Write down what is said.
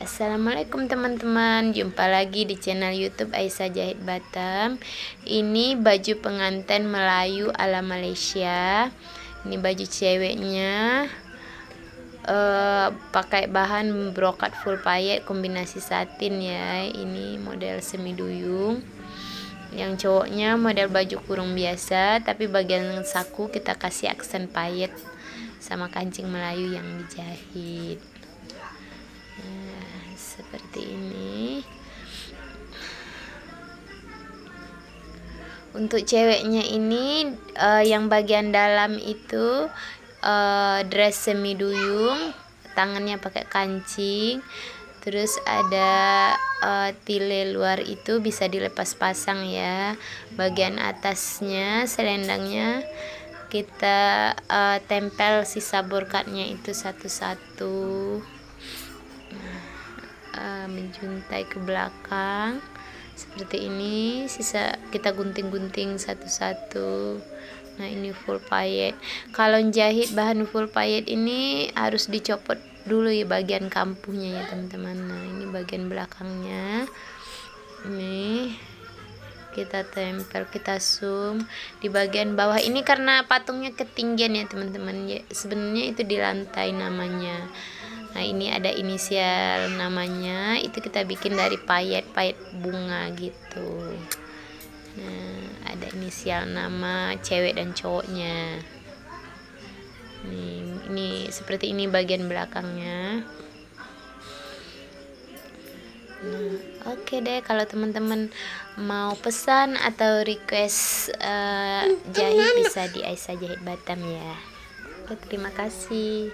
Assalamualaikum teman-teman. Jumpa lagi di channel youtube Aisyah Jahit Batam. Ini baju pengantin Melayu ala Malaysia. Ini baju ceweknya. Uh, Pakai bahan brokat full payet Kombinasi satin ya. Ini model semi duyung. Yang cowoknya model baju kurung biasa Tapi bagian saku kita kasih aksen payet Sama kancing Melayu yang dijahit seperti ini. Untuk ceweknya ini uh, yang bagian dalam itu uh, dress semi duyung tangannya pakai kancing terus ada uh, tile luar itu bisa dilepas pasang ya. Bagian atasnya selendangnya kita uh, tempel sisa borkatnya itu satu-satu uh, menjuntai ke belakang. Seperti ini sisa kita gunting-gunting satu-satu. Nah ini full payet. Kalau jahit bahan full payet ini harus dicopot dulu ya bagian kampuhnya ya teman-teman. Nah ini bagian belakangnya. Ini kita tempel kita zoom di bagian bawah. Ini karena patungnya ketinggian ya teman-teman. Ya sebenarnya itu di lantai namanya nah ini ada inisial namanya. Itu kita bikin dari payet-payet bunga gitu. Nah ada inisial nama cewek dan cowoknya. Ini, ini seperti ini bagian belakangnya. Nah, oke okay deh kalau teman-teman mau pesan atau request uh, jahit bisa di Aisyah Jahit Batam ya. Oke, terima kasih.